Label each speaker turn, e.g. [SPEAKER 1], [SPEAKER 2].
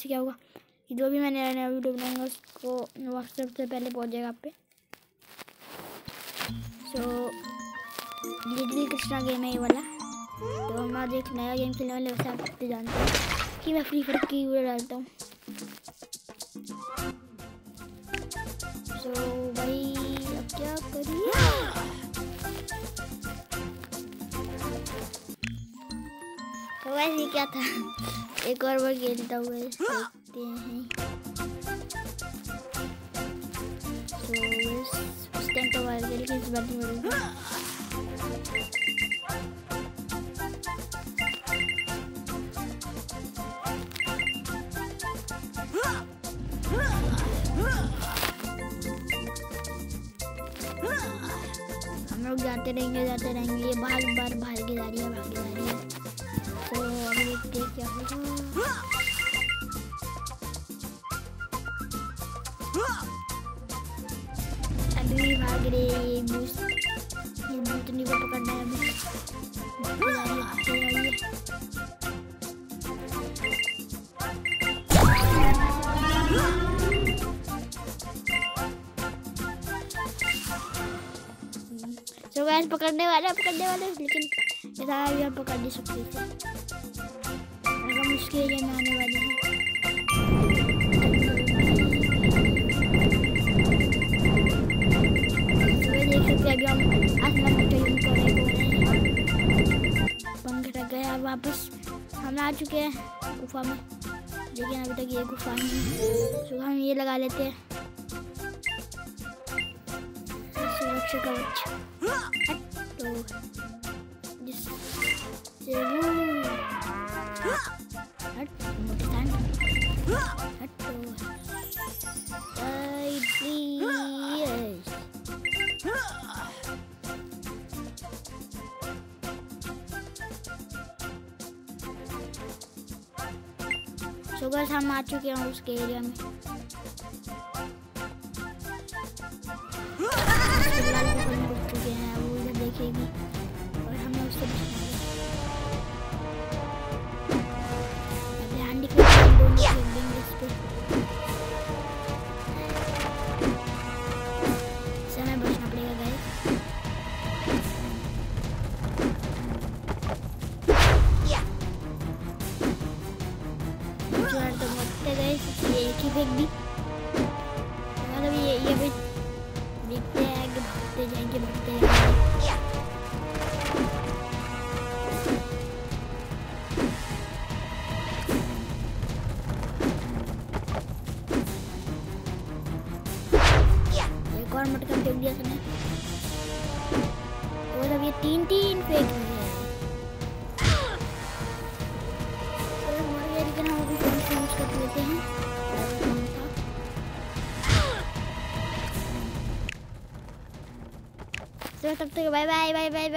[SPEAKER 1] इससे क्या होगा कि जो भी मैं नया नया वीडियो बनाऊँगा उसको व्हाट्सएप से पहले पहुँच जाएगा आप पे। सो लिटिल कृष्णा गेम है ये वाला। तो हम आज एक नया गेम खेलने वाले वैसे आप तो जानते हैं कि मैं फ्री फायर की वीडियो डालता हूँ। सो भाई, अब क्या करिए? तो वैसे क्या था? एक और बार खेलता हुआ देखते हैं। तो उस टाइम तो बार खेल के इस बार नहीं हम लोग जाते रहेंगे जाते रहेंगे। ये बार बार भागे जा रही है भागे जा रही है। तो रही है, भागते जा रही है तो गैस पकड़ने वाले हैं, पकड़ने वाले हैं, लेकिन ऐसा अभी हम पकड़ नहीं सकते थे अगर मुश्किल एरिया में आने वाले हम आसमान में रहे हैं रख अब वापस हम आ चुके हैं गुफा में लेकिन अभी तक ये गुफा नहीं है तो हम ये लगा लेते हैं सुरक्षा तो हट हट तो सो हम आ चुके हैं उसके एरिया में। एक ही फेंक दी। मतलब ये ये भी देखते हैं कि भागते जाएँगे भागते जाएँगे और मटका फेंक दिया उसने तो मतलब ये तीन तीन फेंक दिए। バイでは、バイバイ、バイバイ。